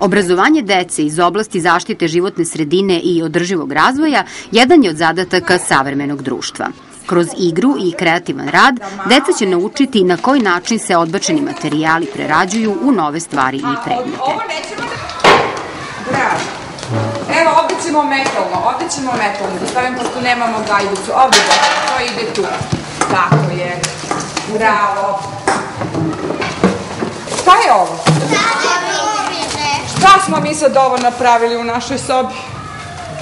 Obrazovanje dece iz oblasti zaštite životne sredine i održivog razvoja jedan je od zadataka savremenog društva. Kroz igru i kreativan rad, deca će naučiti na koji način se odbačeni materijali prerađuju u nove stvari i predmete. Ovo nećemo da... Evo, ovde ćemo metalno, ovde ćemo metalno, da stavim pošto nemamo gajbicu. Ovde, da, to ide tu. Tako je. Bravo. Šta je ovo? Šta smo mi sad ovo napravili u našoj sobi?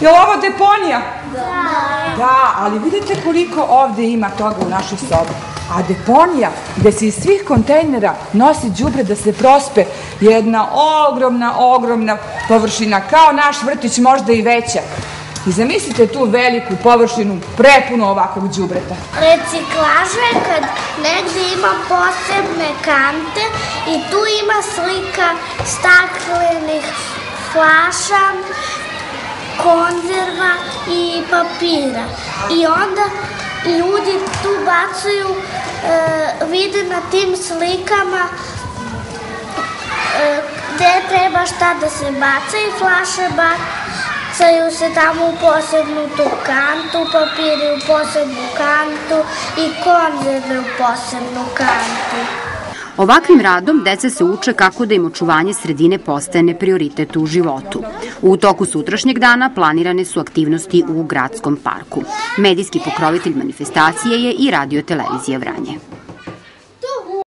Je li ovo deponija? Da. Da, ali vidite koliko ovde ima toga u našoj sobi. A deponija, gde se iz svih kontejnera nosi đubre da se prospe, je jedna ogromna, ogromna površina, kao naš vrtić, možda i veća. I zamislite tu veliku površinu prepunu ovakvog đubreta. Reciklaža je kad negde ima posebne kante i tu ima slika staklenih flaša, konzerva i papira. I onda ljudi tu bacaju, e, vide na tim slikama e, gde treba šta da se baca i flaše bacaju se tamo u posebnu tu kantu, papiri u posebnu kantu i konzerve u posebnu kantu. Ovakvim radom deca se uče kako da im očuvanje sredine postane prioritet u životu. U toku sutrašnjeg dana planirane su aktivnosti u gradskom parku. Medijski pokrovitelj manifestacije je i radio televizija Vranje.